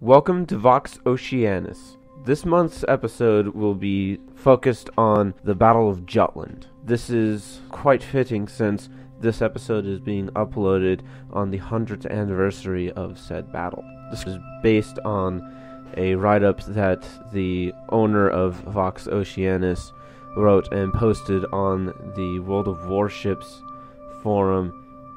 Welcome to Vox Oceanus. This month's episode will be focused on the Battle of Jutland. This is quite fitting since this episode is being uploaded on the 100th anniversary of said battle. This is based on a write up that the owner of Vox Oceanus wrote and posted on the World of Warships forum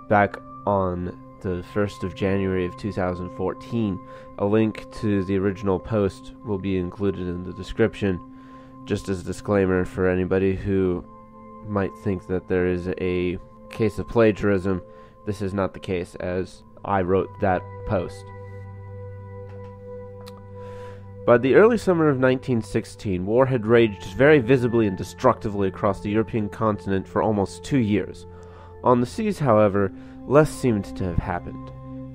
back on the 1st of January of 2014. A link to the original post will be included in the description, just as a disclaimer for anybody who might think that there is a case of plagiarism. This is not the case, as I wrote that post. By the early summer of 1916, war had raged very visibly and destructively across the European continent for almost two years. On the seas, however, less seemed to have happened.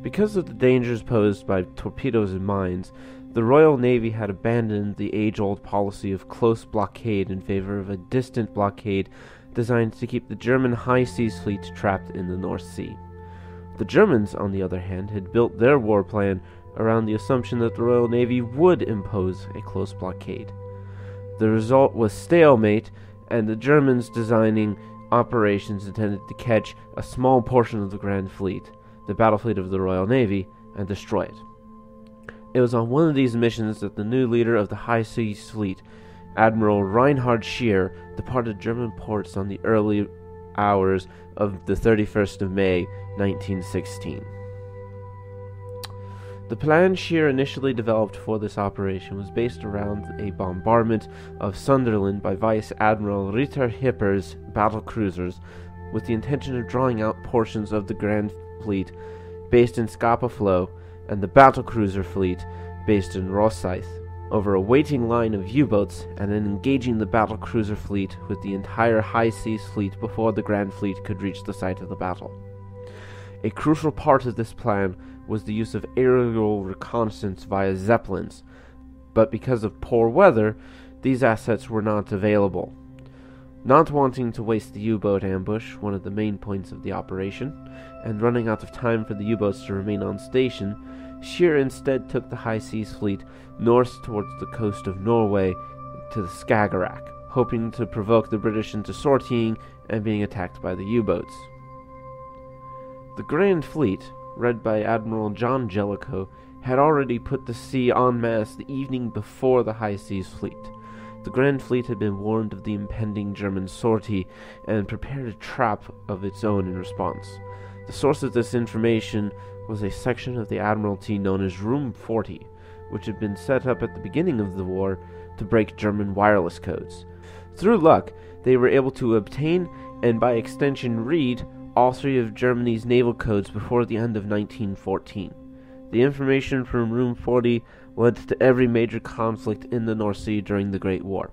Because of the dangers posed by torpedoes and mines, the Royal Navy had abandoned the age old policy of close blockade in favor of a distant blockade designed to keep the German high seas fleet trapped in the North Sea. The Germans, on the other hand, had built their war plan around the assumption that the Royal Navy would impose a close blockade. The result was stalemate, and the Germans designing operations intended to catch a small portion of the Grand Fleet, the battle fleet of the Royal Navy, and destroy it. It was on one of these missions that the new leader of the High Seas Fleet, Admiral Reinhard Scheer, departed German ports on the early hours of the 31st of May, 1916. The plan Scheer initially developed for this operation was based around a bombardment of Sunderland by Vice Admiral Ritter Hipper's battle cruisers, with the intention of drawing out portions of the Grand Fleet based in Scapa Flow and the battle cruiser fleet based in Rosyth over a waiting line of U-boats and then engaging the battle cruiser fleet with the entire high seas fleet before the Grand Fleet could reach the site of the battle. A crucial part of this plan was the use of aerial reconnaissance via zeppelins, but because of poor weather, these assets were not available. Not wanting to waste the U boat ambush, one of the main points of the operation, and running out of time for the U boats to remain on station, Scheer instead took the High Seas Fleet north towards the coast of Norway to the Skagerrak, hoping to provoke the British into sortying and being attacked by the U boats. The Grand Fleet, read by Admiral John Jellicoe, had already put to sea en masse the evening before the High Seas Fleet. The Grand Fleet had been warned of the impending German sortie and prepared a trap of its own in response. The source of this information was a section of the Admiralty known as Room 40, which had been set up at the beginning of the war to break German wireless codes. Through luck, they were able to obtain and by extension read all three of Germany's naval codes before the end of 1914. The information from Room 40 led to every major conflict in the North Sea during the Great War.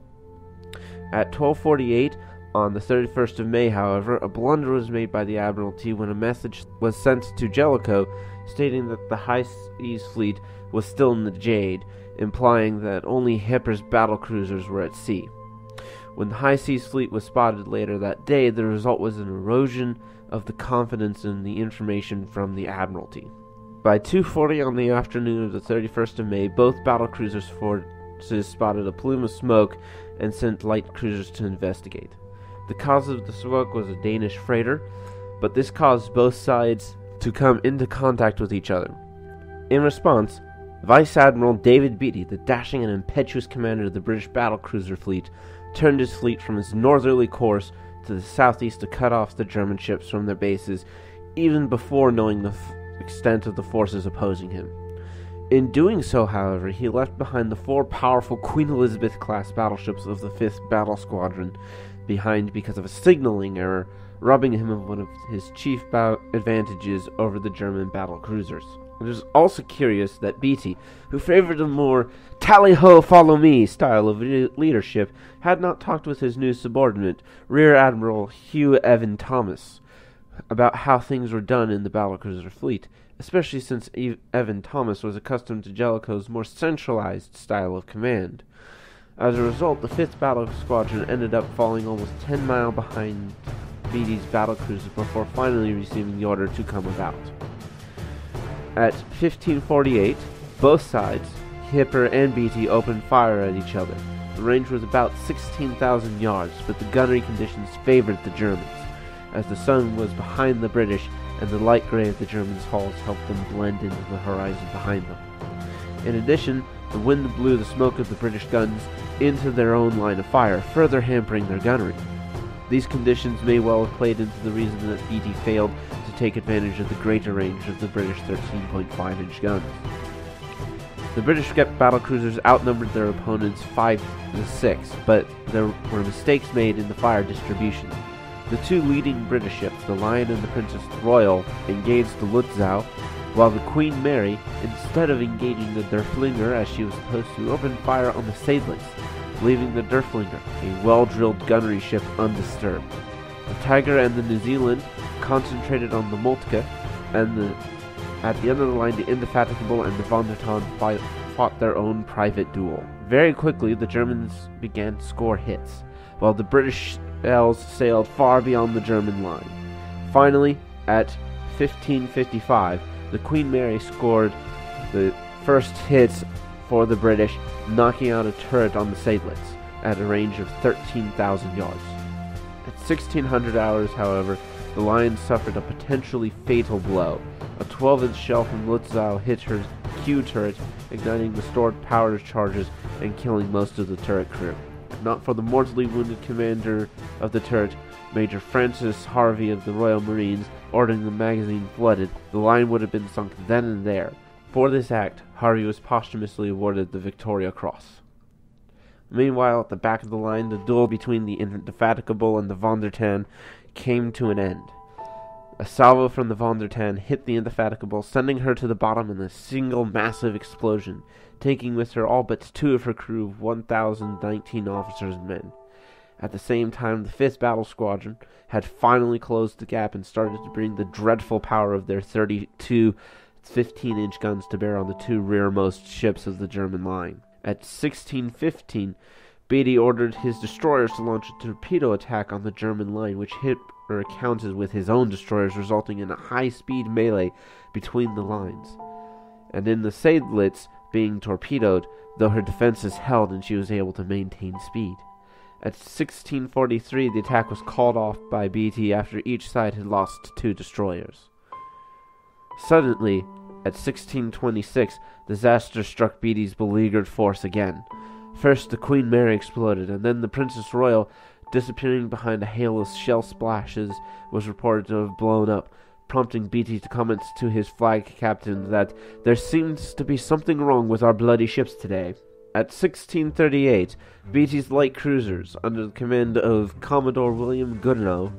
At 1248, on the 31st of May, however, a blunder was made by the Admiralty when a message was sent to Jellicoe stating that the High Seas Fleet was still in the Jade, implying that only Hipper's battle cruisers were at sea. When the High Seas Fleet was spotted later that day, the result was an erosion of the confidence in the information from the Admiralty. By 2:40 on the afternoon of the 31st of May, both battle cruisers forces spotted a plume of smoke and sent light cruisers to investigate. The cause of the smoke was a Danish freighter, but this caused both sides to come into contact with each other. In response, Vice Admiral David Beatty, the dashing and impetuous commander of the British battle cruiser fleet, turned his fleet from its northerly course to the southeast to cut off the German ships from their bases, even before knowing the f- extent of the forces opposing him. In doing so, however, he left behind the four powerful Queen Elizabeth class battleships of the 5th Battle Squadron behind because of a signaling error, robbing him of one of his chief advantages over the German battle cruisers. It is also curious that Beatty, who favored a more tally ho, follow me style of leadership, had not talked with his new subordinate, Rear Admiral Hugh Evan Thomas, about how things were done in the battlecruiser fleet, especially since Evan Thomas was accustomed to Jellicoe's more centralized style of command. As a result, the 5th Battle Squadron ended up falling almost 10 miles behind Beatty's battlecruiser before finally receiving the order to come about. At 1548, Both sides, Hipper and Beatty, opened fire at each other. The range was about 16,000 yards, but the gunnery conditions favored the Germans, as the sun was behind the British and the light gray of the Germans' hulls helped them blend into the horizon behind them. In addition, the wind blew the smoke of the British guns into their own line of fire, further hampering their gunnery. These conditions may well have played into the reason that Beatty failed to take advantage of the greater range of the British 13.5 inch guns. The British battle cruisers outnumbered their opponents 5 to 6, but there were mistakes made in the fire distribution. The two leading British ships, the Lion and the Princess Royal, engaged the Lutzow, while the Queen Mary, instead of engaging the Derfflinger as she was supposed to, opened fire on the Seydlitz, leaving the Derfflinger, a well-drilled gunnery ship, undisturbed. The Tiger and the New Zealand concentrated on the Moltke, and the, at the end of the line, the Indefatigable and the Von der Tann fought their own private duel. Very quickly, the Germans began to score hits, while the British shells sailed far beyond the German line. Finally, at 1555, the Queen Mary scored the first hits for the British, knocking out a turret on the Seydlitz at a range of 13,000 yards. At 1600 hours, however, the Lion suffered a potentially fatal blow. A 12-inch shell from Lutzow hit her Q turret, igniting the stored powder charges and killing most of the turret crew. If not for the mortally wounded commander of the turret, Major Francis Harvey of the Royal Marines, ordering the magazine flooded, the Lion would have been sunk then and there. For this act, Harvey was posthumously awarded the Victoria Cross. Meanwhile, at the back of the line, the duel between the Indefatigable and the Von der Tann came to an end. A salvo from the Von der Tann hit the Indefatigable, sending her to the bottom in a single massive explosion, taking with her all but two of her crew of 1,019 officers and men. At the same time, the 5th Battle Squadron had finally closed the gap and started to bring the dreadful power of their 32 15 inch guns to bear on the two rearmost ships of the German line. At 1615, Beatty ordered his destroyers to launch a torpedo attack on the German line, which hit or counted with his own destroyers, resulting in a high speed melee between the lines. And in the Seydlitz being torpedoed, though her defenses held and she was able to maintain speed. At 1643, the attack was called off by Beatty after each side had lost two destroyers. Suddenly, at 1626, disaster struck Beatty's beleaguered force again. First, the Queen Mary exploded, and then the Princess Royal, disappearing behind a hail of shell splashes, was reported to have blown up, prompting Beatty to comment to his flag captain that there seems to be something wrong with our bloody ships today. At 1638, Beatty's light cruisers, under the command of Commodore William Goodenough,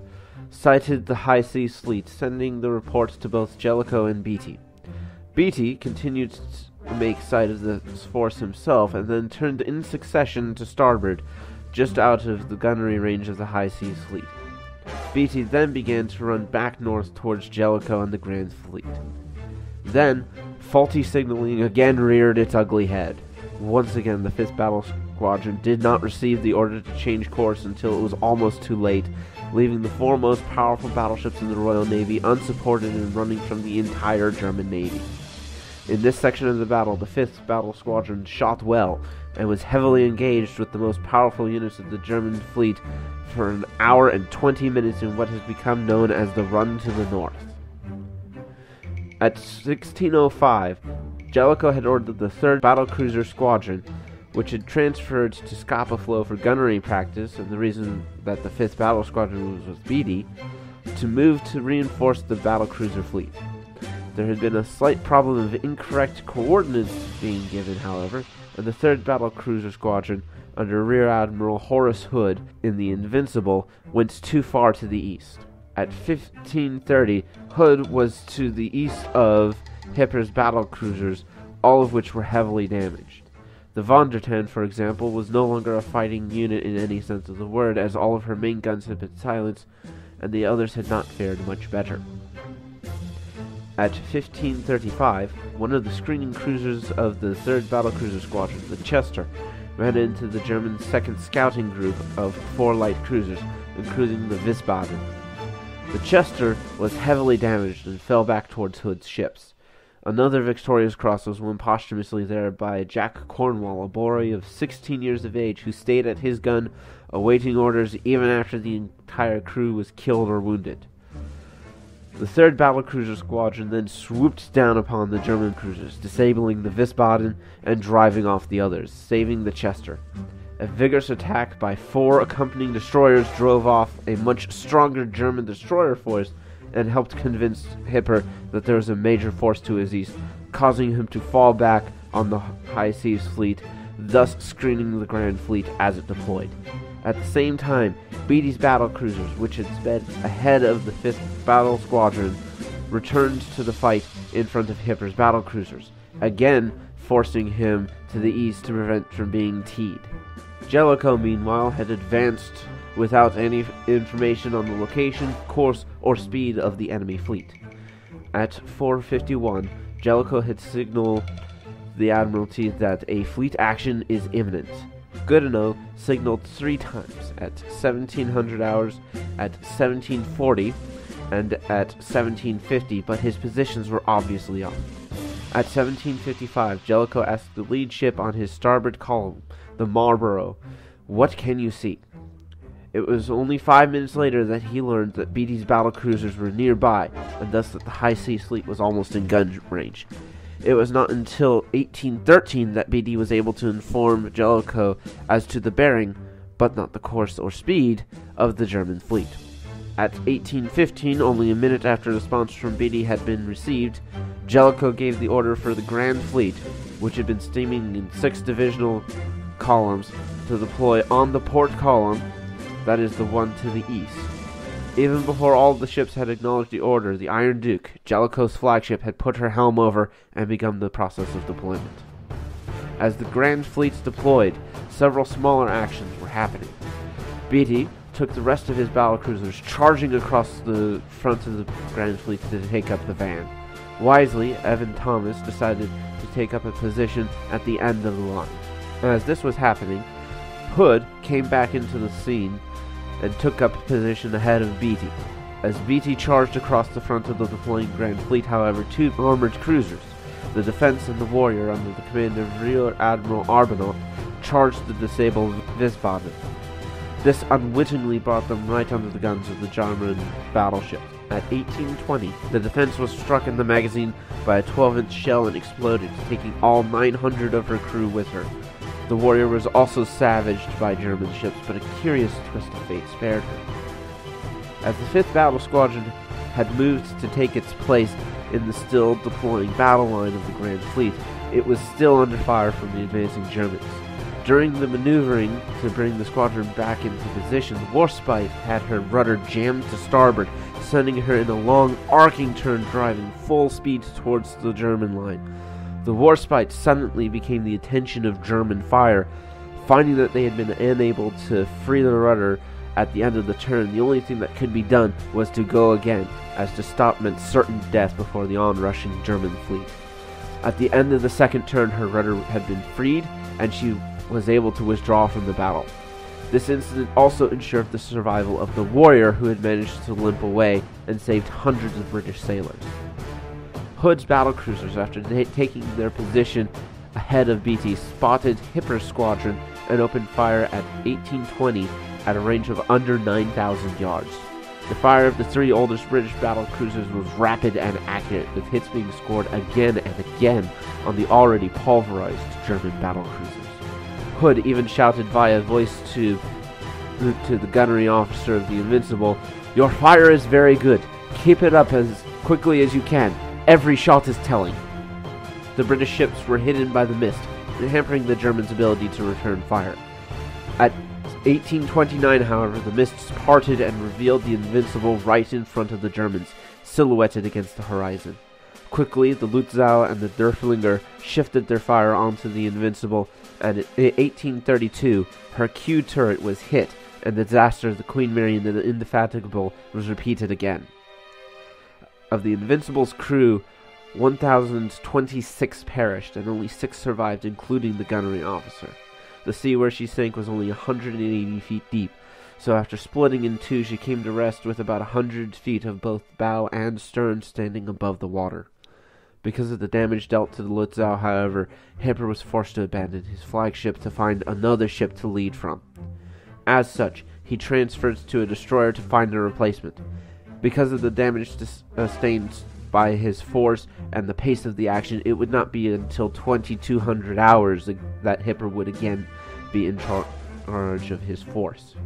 sighted the High Seas Fleet, sending the reports to both Jellicoe and Beatty. Beatty continued to make sight of the force himself, and then turned in succession to starboard, just out of the gunnery range of the High Seas Fleet. Beatty then began to run back north towards Jellicoe and the Grand Fleet. Then, faulty signaling again reared its ugly head. Once again, the 5th Battle Squadron did not receive the order to change course until it was almost too late, leaving the four most powerful battleships in the Royal Navy unsupported and running from the entire German Navy. In this section of the battle, the 5th Battle Squadron shot well and was heavily engaged with the most powerful units of the German fleet for an hour and 20 minutes in what has become known as the Run to the North. At 1605, Jellicoe had ordered the 3rd Battlecruiser Squadron, which had transferred to Scapa Flow for gunnery practice, and the reason that the 5th Battle Squadron was with Beatty, to move to reinforce the battlecruiser fleet. There had been a slight problem of incorrect coordinates being given, however, and the 3rd Battlecruiser Squadron, under Rear Admiral Horace Hood in the Invincible, went too far to the east. At 1530, Hood was to the east of Hipper's battle cruisers, all of which were heavily damaged. The Von der Tann, for example, was no longer a fighting unit in any sense of the word, as all of her main guns had been silenced, and the others had not fared much better. At 1535, one of the screening cruisers of the 3rd Battlecruiser Squadron, the Chester, ran into the German 2nd Scouting Group of four light cruisers, including the Wiesbaden. The Chester was heavily damaged and fell back towards Hood's ships. Another Victoria's Cross was won posthumously there by Jack Cornwell, a boy of 16 years of age who stayed at his gun awaiting orders even after the entire crew was killed or wounded. The 3rd Battlecruiser Squadron then swooped down upon the German cruisers, disabling the Wiesbaden and driving off the others, saving the Chester. A vigorous attack by four accompanying destroyers drove off a much stronger German destroyer force and helped convince Hipper that there was a major force to his east, causing him to fall back on the High Seas Fleet, thus screening the Grand Fleet as it deployed. At the same time, Beatty's battle cruisers, which had sped ahead of the 5th Battle Squadron, returned to the fight in front of Hipper's battle cruisers, again forcing him to the east to prevent from being teed. Jellicoe, meanwhile, had advanced without any information on the location, course, or speed of the enemy fleet. At 4:51, Jellicoe had signaled the Admiralty that a fleet action is imminent. Goodenough signaled three times at 1700 hours, at 1740, and at 1750, but his positions were obviously off. At 1755, Jellicoe asked the lead ship on his starboard column, the Marlborough, What can you see? It was only five minutes later that he learned that Beatty's battle cruisers were nearby, and thus that the high sea fleet was almost in gun range. It was not until 1813 that Beatty was able to inform Jellicoe as to the bearing, but not the course or speed, of the German fleet. At 1815, only a minute after the response from Beatty had been received, Jellicoe gave the order for the Grand Fleet, which had been steaming in six divisional columns, to deploy on the port column that is the one to the east. Even before all the ships had acknowledged the order, the Iron Duke, Jellicoe's flagship, had put her helm over and begun the process of deployment. As the Grand Fleets deployed, several smaller actions were happening. Beatty took the rest of his battle cruisers charging across the front of the Grand Fleet to take up the van. Wisely, Evan Thomas decided to take up a position at the end of the line. As this was happening, Hood came back into the scene and took up position ahead of Beatty. As Beatty charged across the front of the deploying Grand Fleet, however, two armored cruisers, the Defense and the Warrior, under the command of Rear Admiral Arbuthnot, charged the disabled Wiesbaden. This unwittingly brought them right under the guns of the German battleship. At 1820, the defense was struck in the magazine by a 12-inch shell and exploded, taking all 900 of her crew with her. The warrior was also savaged by German ships, but a curious twist of fate spared her. As the 5th Battle Squadron had moved to take its place in the still deploying battle line of the Grand Fleet, it was still under fire from the advancing Germans. During the maneuvering to bring the squadron back into position, Warspite had her rudder jammed to starboard, sending her in a long arcing turn driving full speed towards the German line. The Warspite suddenly became the attention of German fire. Finding that they had been unable to free the rudder at the end of the turn, the only thing that could be done was to go again, as to stop meant certain death before the onrushing German fleet. At the end of the second turn, her rudder had been freed, and she was able to withdraw from the battle. This incident also ensured the survival of the warrior who had managed to limp away and saved hundreds of British sailors. Hood's battle cruisers, after taking their position ahead of Beatty, spotted Hipper's squadron and opened fire at 1820 at a range of under 9,000 yards. The fire of the three oldest British battle cruisers was rapid and accurate, with hits being scored again and again on the already pulverized German battle cruisers. Hood even shouted via voice to, to the gunnery officer of the Invincible, Your fire is very good. Keep it up as quickly as you can. Every shot is telling. The British ships were hidden by the mist, hampering the Germans' ability to return fire. At 1829, however, the mists parted and revealed the Invincible right in front of the Germans, silhouetted against the horizon. Quickly, the Lutzow and the Derfflinger shifted their fire onto the Invincible, and in 1832, her Q turret was hit, and the disaster of the Queen Mary and the Indefatigable was repeated again. Of the Invincible's crew, 1,026 perished, and only six survived, including the gunnery officer. The sea where she sank was only 180 feet deep, so after splitting in two, she came to rest with about a hundred feet of both bow and stern standing above the water. Because of the damage dealt to the Lutzow, however, Hipper was forced to abandon his flagship to find another ship to lead from. As such, he transferred to a destroyer to find a replacement. Because of the damage sustained uh, by his force and the pace of the action, it would not be until 2200 hours that Hipper would again be in charge of his force.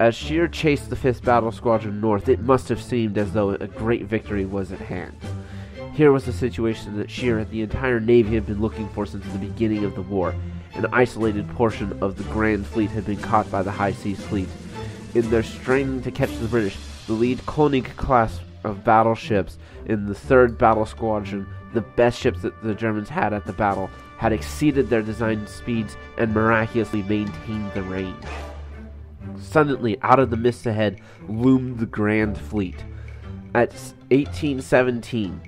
As Scheer chased the 5th Battle Squadron north, it must have seemed as though a great victory was at hand. Here was the situation that Scheer and the entire Navy had been looking for since the beginning of the war. An isolated portion of the Grand Fleet had been caught by the High Seas Fleet. In their straining to catch the British, the lead Konig class of battleships in the 3rd Battle Squadron, the best ships that the Germans had at the battle, had exceeded their designed speeds and miraculously maintained the range. Suddenly, out of the mist ahead, loomed the Grand Fleet. At 1817,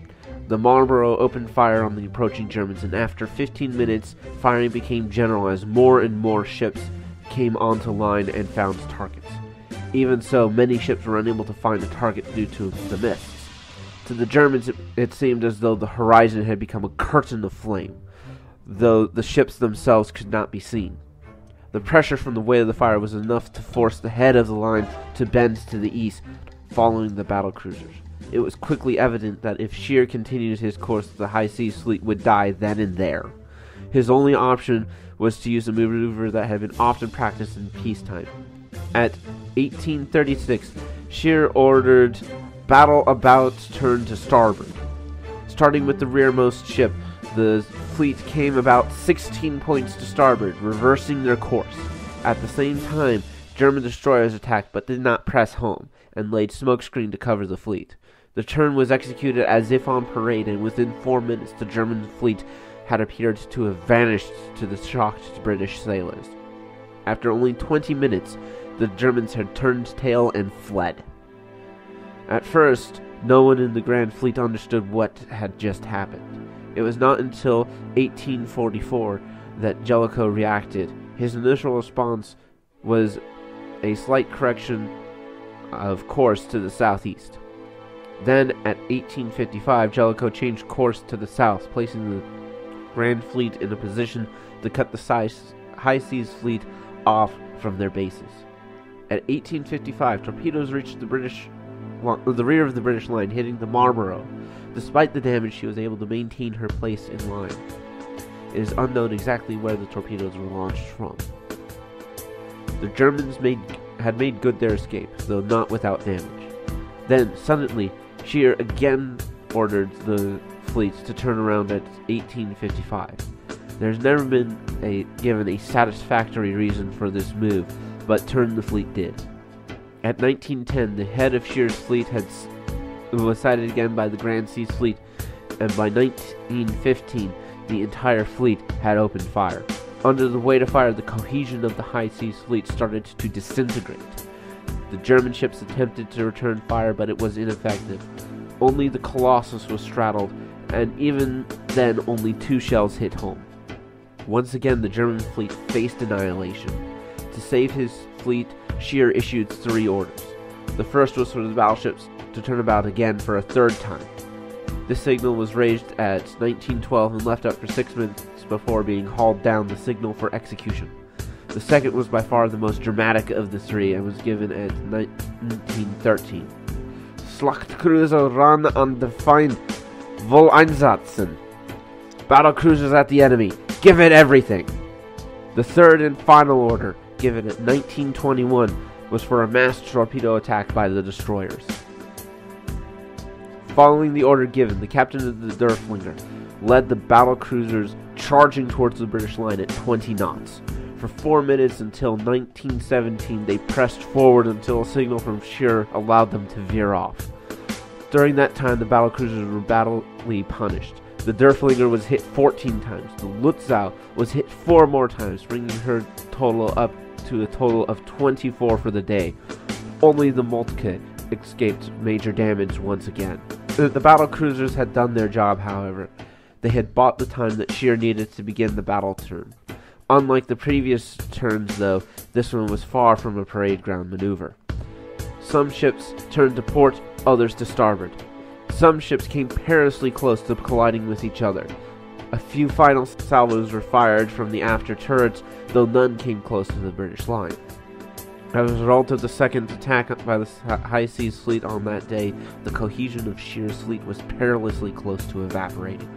the Marlborough opened fire on the approaching Germans, and after 15 minutes, firing became general as more and more ships came onto line and found targets. Even so, many ships were unable to find a target due to the mists. To the Germans, it, it seemed as though the horizon had become a curtain of flame, though the ships themselves could not be seen. The pressure from the weight of the fire was enough to force the head of the line to bend to the east, following the battle cruisers. It was quickly evident that if Scheer continued his course, the High Seas fleet would die then and there. His only option was to use a maneuver that had been often practiced in peacetime. At 1836, Scheer ordered battle about turn to starboard. Starting with the rearmost ship, the fleet came about 16 points to starboard, reversing their course. At the same time, German destroyers attacked but did not press home, and laid smokescreen to cover the fleet. The turn was executed as if on parade, and within four minutes the German fleet had appeared to have vanished to the shocked British sailors. After only 20 minutes, the Germans had turned tail and fled. At first, no one in the Grand Fleet understood what had just happened. It was not until 1844 that Jellicoe reacted. His initial response was a slight correction of course to the southeast. Then, at 1855, Jellicoe changed course to the south, placing the Grand Fleet in a position to cut the High Seas Fleet off from their bases. At 1855, torpedoes reached the British the rear of the British line, hitting the Marlborough. Despite the damage, she was able to maintain her place in line. It is unknown exactly where the torpedoes were launched from. The Germans made, had made good their escape, though not without damage. Then, suddenly, Scheer again ordered the fleets to turn around at 1855. There's never been a, given a satisfactory reason for this move, but turn the fleet did. At 1910, the head of Scheer's fleet had was sighted again by the Grand Seas Fleet, and by 1915, the entire fleet had opened fire. Under the weight of fire, the cohesion of the High Seas Fleet started to disintegrate. The German ships attempted to return fire, but it was ineffective. Only the Colossus was straddled, and even then, only two shells hit home. Once again, the German fleet faced annihilation. To save his fleet, Scheer issued three orders. The first was for the battleships to turn about again for a third time. This signal was raised at 1912 and left up for six minutes before being hauled down the signal for execution. The second was by far the most dramatic of the three and was given at 1913. Schlachtkreuzer ran an the Feind, voll einsetzen. Battle cruisers at the enemy, give it everything. The third and final order, given at 1921, was for a mass torpedo attack by the destroyers. Following the order given, the captain of the Derfflinger led the battle cruisers charging towards the British line at 20 knots. For four minutes until 1917, they pressed forward until a signal from Scheer allowed them to veer off. During that time, the battle cruisers were badly punished. The Derfflinger was hit 14 times. The Lutzow was hit four more times, bringing her total up to a total of 24 for the day. Only the Moltke escaped major damage once again. The, the battle cruisers had done their job, however. They had bought the time that Scheer needed to begin the battle turn. Unlike the previous turns, though, this one was far from a parade ground maneuver. Some ships turned to port, others to starboard. Some ships came perilously close to colliding with each other. A few final salvos were fired from the after turrets, though none came close to the British line. As a result of the second attack by the High Seas Fleet on that day, the cohesion of Scheer's fleet was perilously close to evaporating.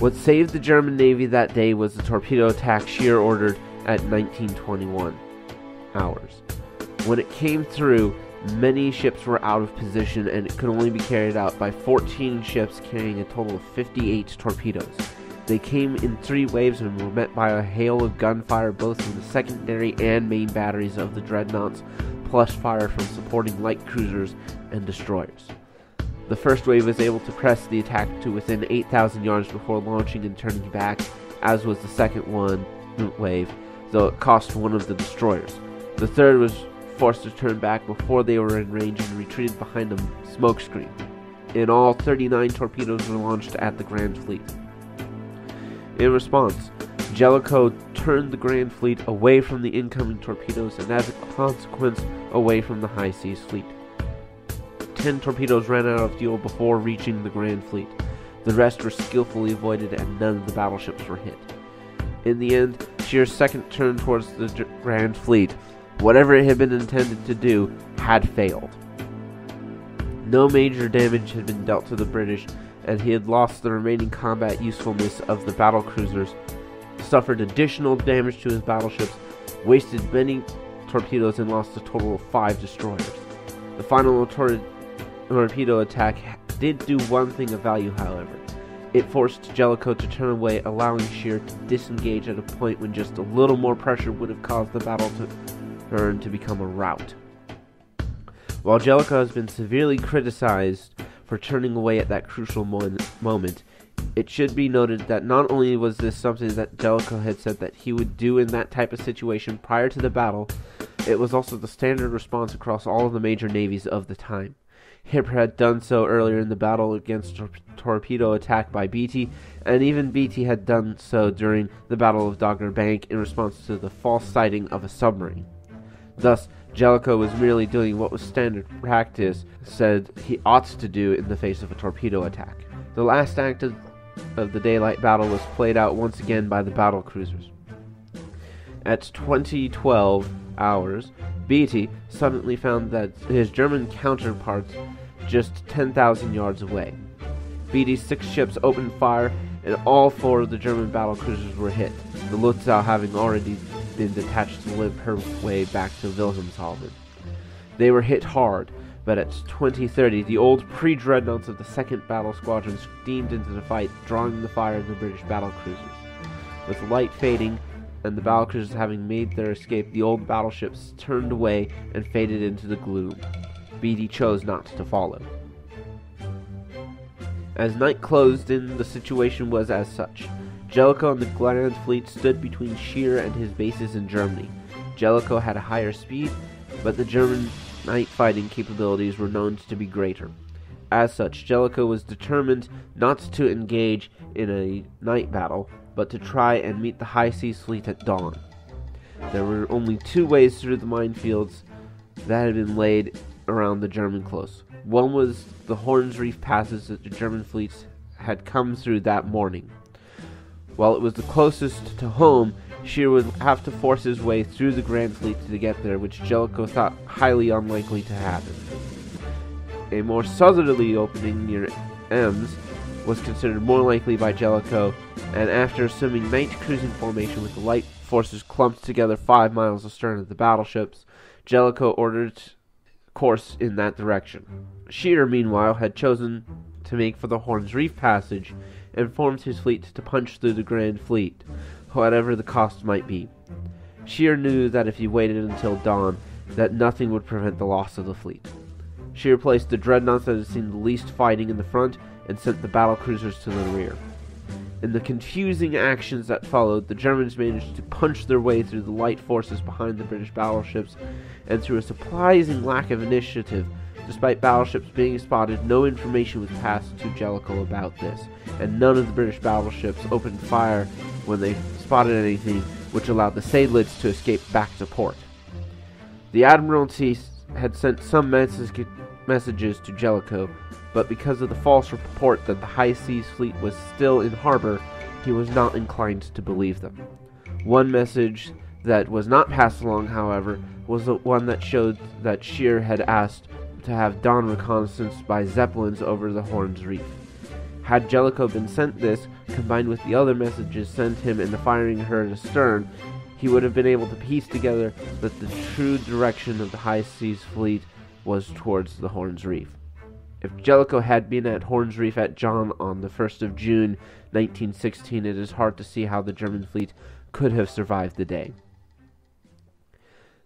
What saved the German Navy that day was the torpedo attack Scheer ordered at 1921 hours. When it came through, many ships were out of position and it could only be carried out by 14 ships carrying a total of 58 torpedoes. They came in three waves and were met by a hail of gunfire both from the secondary and main batteries of the dreadnoughts, plus fire from supporting light cruisers and destroyers. The first wave was able to press the attack to within 8,000 yards before launching and turning back, as was the second one wave, though it cost one of the destroyers. The third was forced to turn back before they were in range and retreated behind a smokescreen. In all, 39 torpedoes were launched at the Grand Fleet. In response, Jellicoe turned the Grand Fleet away from the incoming torpedoes and, as a consequence, away from the High Seas Fleet. Ten torpedoes ran out of fuel before reaching the Grand Fleet. The rest were skillfully avoided and none of the battleships were hit. In the end, Scheer's second turn towards the Grand Fleet, whatever it had been intended to do, had failed. No major damage had been dealt to the British, and he had lost the remaining combat usefulness of the battle cruisers, suffered additional damage to his battleships, wasted many torpedoes, and lost a total of five destroyers. The final tor- torpedo attack did do one thing of value, however. It forced Jellicoe to turn away, allowing Scheer to disengage at a point when just a little more pressure would have caused the battle to turn to become a rout. While Jellicoe has been severely criticized for turning away at that crucial mo- moment. It should be noted that not only was this something that Jellicoe had said that he would do in that type of situation prior to the battle, it was also the standard response across all of the major navies of the time. Hipper had done so earlier in the battle against tor- torpedo attack by Beatty, and even Beatty had done so during the Battle of Dogger Bank in response to the false sighting of a submarine. Thus, Jellicoe was merely doing what was standard practice said he ought to do in the face of a torpedo attack. The last act of, of the daylight battle was played out once again by the battle cruisers. At 2012 hours, Beatty suddenly found that his German counterparts just 10,000 yards away. Beatty's six ships opened fire, and all four of the German battle cruisers were hit, the Lutzow having already been detached to limp her way back to Wilhelmshaven. They were hit hard, but at 2030, the old pre dreadnoughts of the 2nd Battle Squadron steamed into the fight, drawing the fire of the British battle cruisers. With light fading, and the battle cruisers having made their escape, the old battleships turned away and faded into the gloom. Beatty chose not to follow. As night closed in, the situation was as such. Jellicoe and the Grand Fleet stood between Scheer and his bases in Germany. Jellicoe had a higher speed, but the German night fighting capabilities were known to be greater. As such, Jellicoe was determined not to engage in a night battle, but to try and meet the High Seas Fleet at dawn. There were only two ways through the minefields that had been laid around the German close. One was the Horns Reef passes that the German fleets had come through that morning. While it was the closest to home, Scheer would have to force his way through the Grand Fleet to get there, which Jellicoe thought highly unlikely to happen. A more southerly opening near Ems was considered more likely by Jellicoe, and after assuming night cruising formation with the light forces clumped together five miles astern of the battleships, Jellicoe ordered course in that direction. Scheer, meanwhile, had chosen to make for the Horns Reef Passage, and formed his fleet to punch through the Grand Fleet, whatever the cost might be. Scheer knew that if he waited until dawn, that nothing would prevent the loss of the fleet. Scheer placed the dreadnoughts that had seen the least fighting in the front and sent the battle cruisers to the rear. In the confusing actions that followed, the Germans managed to punch their way through the light forces behind the British battleships, and through a surprising lack of initiative, Despite battleships being spotted, no information was passed to Jellicoe about this, and none of the British battleships opened fire when they spotted anything, which allowed the Seydlitz to escape back to port. The Admiralty had sent some messages to Jellicoe, but because of the false report that the High Seas Fleet was still in harbor, he was not inclined to believe them. One message that was not passed along, however, was the one that showed that Scheer had asked to have dawn reconnaissance by Zeppelins over the Horns Reef. Had Jellicoe been sent this, combined with the other messages sent him in the firing heard astern, he would have been able to piece together that the true direction of the High Seas Fleet was towards the Horns Reef. If Jellicoe had been at Horns Reef at John on the 1st of June 1916, it is hard to see how the German fleet could have survived the day.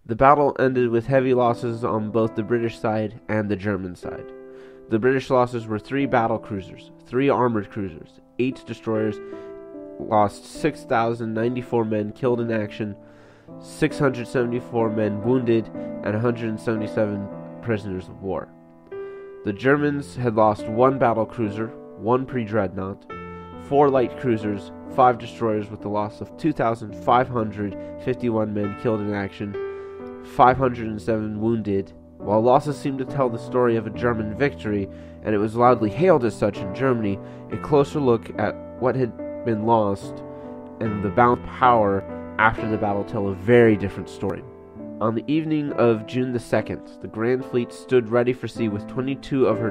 The battle ended with heavy losses on both the British side and the German side. The British losses were three battle cruisers, three armored cruisers, eight destroyers, lost 6,094 men killed in action, 674 men wounded, and 177 prisoners of war. The Germans had lost one battle cruiser, one pre dreadnought, four light cruisers, five destroyers with the loss of 2,551 men killed in action, 507 wounded, while losses seem to tell the story of a German victory, and it was loudly hailed as such in Germany, a closer look at what had been lost and the bound power after the battle tell a very different story. On the evening of June the 2nd, the Grand Fleet stood ready for sea with 22 of her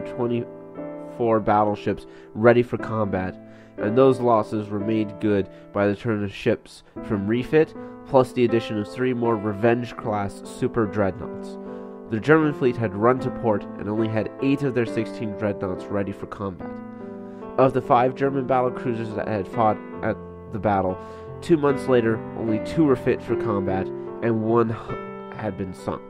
24 battleships ready for combat, and those losses were made good by the turn of ships from refit, plus the addition of three more Revenge class super dreadnoughts. The German fleet had run to port and only had eight of their 16 dreadnoughts ready for combat. Of the five German battle cruisers that had fought at the battle, two months later, only two were fit for combat, and one had been sunk.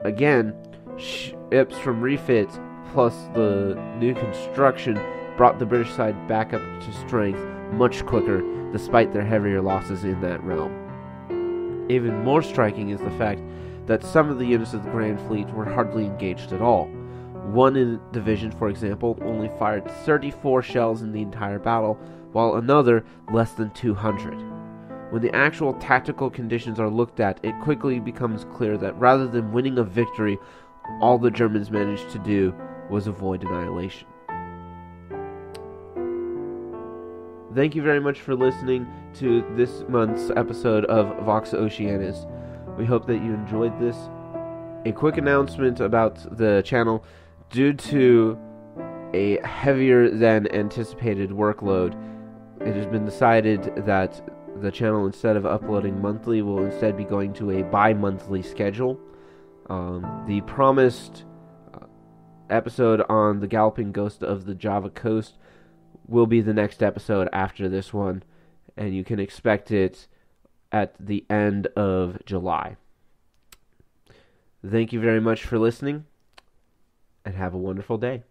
Again, ships from refit plus the new construction brought the British side back up to strength much quicker, despite their heavier losses in that realm. Even more striking is the fact that some of the units of the Grand Fleet were hardly engaged at all. One division, for example, only fired 34 shells in the entire battle, while another less than 200. When the actual tactical conditions are looked at, it quickly becomes clear that rather than winning a victory, all the Germans managed to do was avoid annihilation. Thank you very much for listening to this month's episode of Vox Oceanus. We hope that you enjoyed this. A quick announcement about the channel due to a heavier than anticipated workload, it has been decided that the channel, instead of uploading monthly, will instead be going to a bi monthly schedule. Um, the promised episode on the Galloping Ghost of the Java Coast will be the next episode after this one, and you can expect it at the end of July. Thank you very much for listening, and have a wonderful day.